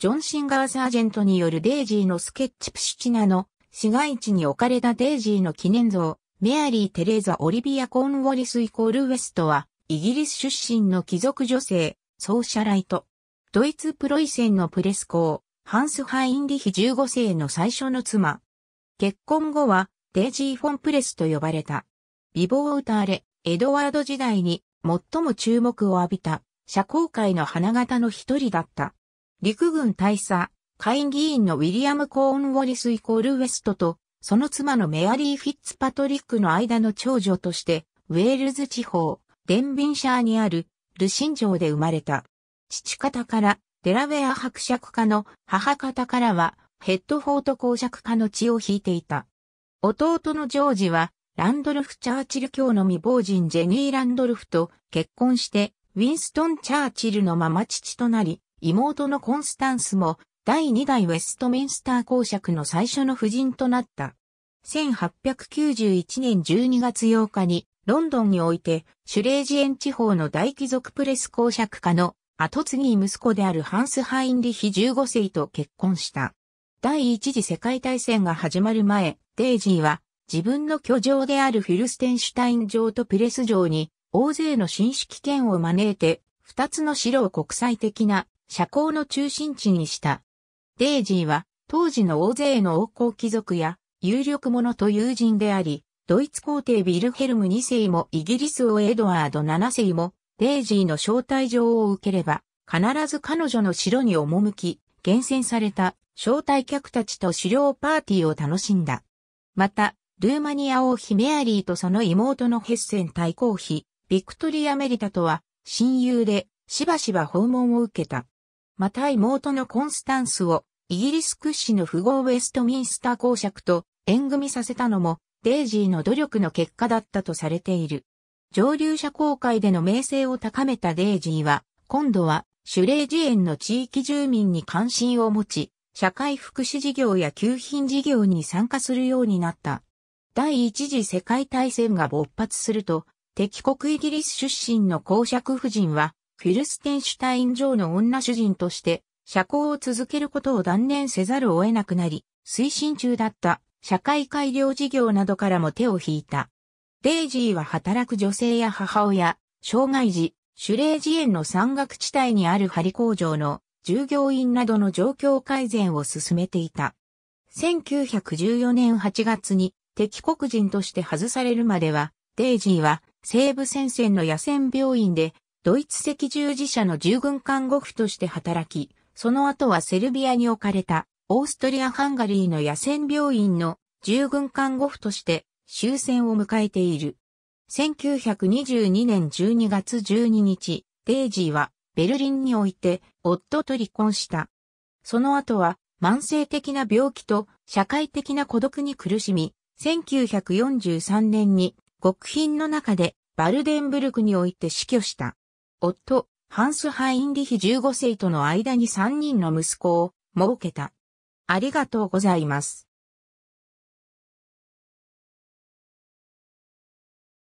ジョン・シンガーサージェントによるデイジーのスケッチプシチナの市街地に置かれたデイジーの記念像、メアリー・テレーザ・オリビア・コーンウォリスイコールウェストは、イギリス出身の貴族女性、ソーシャライト。ドイツプロイセンのプレス侯、ハンス・ハインリヒ15世の最初の妻。結婚後は、デイジー・フォン・プレスと呼ばれた。美貌を謳われ、エドワード時代に最も注目を浴びた、社交界の花形の一人だった。陸軍大佐、下院議員のウィリアム・コーンウォリスイコールウェストと、その妻のメアリー・フィッツパトリックの間の長女として、ウェールズ地方、デンビンシャーにあるルシン城で生まれた。父方からデラウェア伯爵家の母方からはヘッドフォート公爵家の血を引いていた。弟のジョージはランドルフ・チャーチル教の未亡人ジェニー・ランドルフと結婚してウィンストン・チャーチルのまま父となり、妹のコンスタンスも第2代ウェストミンスター公爵の最初の夫人となった。1891年12月8日にロンドンにおいてシュレージエン地方の大貴族プレス公爵家の後継ぎ息子であるハンス・ハインリヒ15世と結婚した。第一次世界大戦が始まる前、デイジーは自分の居城であるフィルステンシュタイン城とプレス城に大勢の紳士危険を招いて二つの城を国際的な社交の中心地にした。デイジーは当時の大勢の王侯貴族や有力者と友人であり、ドイツ皇帝ビルヘルム2世もイギリス王エドワード7世もデイジーの招待状を受ければ必ず彼女の城に赴き、厳選された招待客たちと狩猟パーティーを楽しんだ。また、ルーマニア王妃メアリーとその妹のヘッセン対抗妃、ビクトリア・メリタとは親友でしばしば訪問を受けた。また妹のコンスタンスをイギリス屈指の富豪ウェストミンスター公爵と縁組させたのもデイジーの努力の結果だったとされている。上流社交界での名声を高めたデイジーは、今度はシュレージ園の地域住民に関心を持ち、社会福祉事業や給品事業に参加するようになった。第一次世界大戦が勃発すると、敵国イギリス出身の公爵夫人はフィルステンシュタイン城の女主人として、社交を続けることを断念せざるを得なくなり、推進中だった社会改良事業などからも手を引いた。デイジーは働く女性や母親、障害児、シュレージ園の山岳地帯にある針工場の従業員などの状況改善を進めていた。1914年8月に敵国人として外されるまでは、デイジーは西部戦線の野戦病院でドイツ赤十字社の従軍看護婦として働き、その後はセルビアに置かれたオーストリア・ハンガリーの野戦病院の従軍看護婦として終戦を迎えている。1922年12月12日、デイジーはベルリンにおいて夫と離婚した。その後は慢性的な病気と社会的な孤独に苦しみ、1943年に極貧の中でバルデンブルクにおいて死去した。夫、ハンス・ハインリヒ15世との間に3人の息子を設けた。ありがとうございます。